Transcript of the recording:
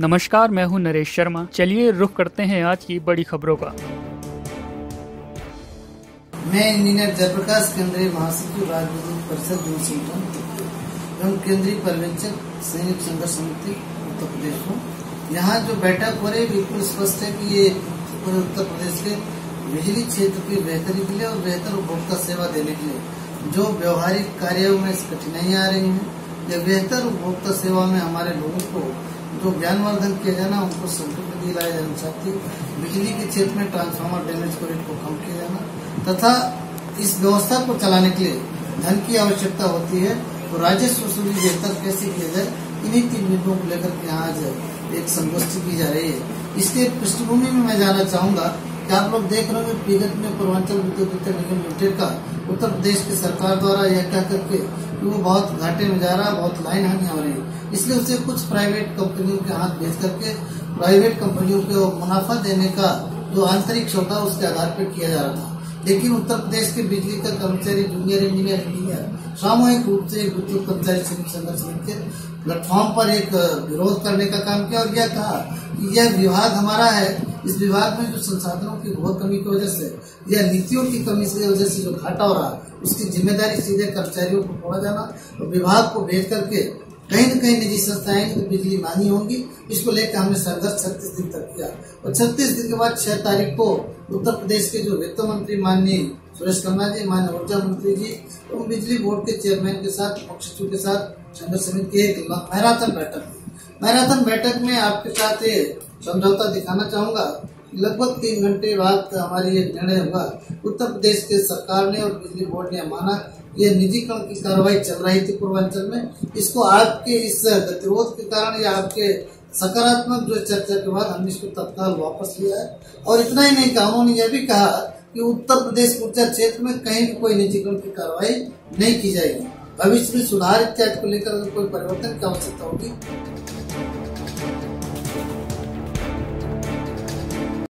नमस्कार, मैं हूँ नरेश शर्मा। चलिए रुख करते हैं आज की बड़ी खबरों का। मैं इंजीनियर जयप्रकाश केंद्रीय महासचिव विद्युत परिषद जून सिंटन एवं केंद्रीय पर्यवेक्षक सैनिक संघर्ष समिति, उत्तर प्रदेश हूँ। यहाँ जो बैठक हो रही बिल्कुल स्पष्ट है कि ये पूरे उत्तर प्रदेश के बिजली क्षेत्र की बेहतरी के लिए और बेहतर उपभोक्ता सेवा देने के लिए जो व्यवहारिक कार्यों में कठिनाइयाँ आ रही हैं, या बेहतर उपभोक्ता सेवा में हमारे लोगों को जो ज्ञानवर्धन किया जाना, उनको संतुलित दिलाया जाना चाहती बिजली के क्षेत्र में ट्रांसफार्मर डैमेज को रेट को कम किया जाना, तथा इस व्यवस्था को चलाने के लिए धन की आवश्यकता होती है तो राजस्व वसूली बेहतर कैसे किया जाए, इन्हीं तीन बिंदुओं को लेकर के आज एक संगोष्ठी की जा रही है। इसके पृष्ठभूमि में मैं जाना चाहूँगा कि आप लोग देख रहे हैं विगत में पूर्वांचल विद्युत निगम लिमिटेड का उत्तर प्रदेश की सरकार द्वारा यह कह करके कि वो बहुत घाटे में जा रहा है, बहुत लाइन हानि हो रही है। इसलिए उसे कुछ प्राइवेट कंपनियों के हाथ भेज करके प्राइवेट कंपनियों को मुनाफा देने का जो आंतरिक होता उसके आधार पर किया जा रहा था। लेकिन उत्तर प्रदेश के बिजली का कर्मचारी जूनियर इंजीनियर इंजीनियर सामूहिक रूप से विद्युत कर्मचारी सैनिक संघर्ष के प्लेटफॉर्म पर एक विरोध करने का काम किया और यह कहा कि यह विभाग हमारा है इस विभाग में जो संसाधनों की बहुत कमी की वजह से या नीतियों की कमी की वजह से जो घाटा हो रहा है, उसकी ज़िम्मेदारी सीधे कर्मचारियों को पड़ा जाना और विभाग को भेज करके कहीं न कहीं निजी संस्थाएँ तो बिजली मानी होंगी, इसको लेकर हमने संघर्ष छत्तीस दिन तक किया। और छत्तीस दिन के बाद छह तारीख को उत्तर प्रदेश के जो वित्त मंत्री माननीय सुरेश खन्ना जी, माननीय ऊर्जा मंत्री जी, एवं बिजली बोर्ड के चेयरमैन के साथ मुख्य सचिव के साथ संघर्ष समिति की एक मैराथन बैठक। मैराथन बैठक में आपके साथ समझौता दिखाना चाहूँगा लगभग तीन घंटे बाद हमारी ये निर्णय हुआ। उत्तर प्रदेश के सरकार ने और बिजली बोर्ड ने माना ये निजीकरण की कार्रवाई चल रही थी पूर्वांचल में। इसको आपके इस गतिरोध के कारण या आपके सकारात्मक जो चर्चा के बाद हमने इसको तत्काल वापस लिया है। और इतना ही नहीं कहा उन्होंने यह भी कहा कि उत्तर प्रदेश ऊर्जा क्षेत्र में कहीं भी कोई निजीकरण की कार्रवाई नहीं की जाएगी। भविष्य में सुधार इत्यादि को लेकर अगर कोई परिवर्तन की आवश्यकता होगी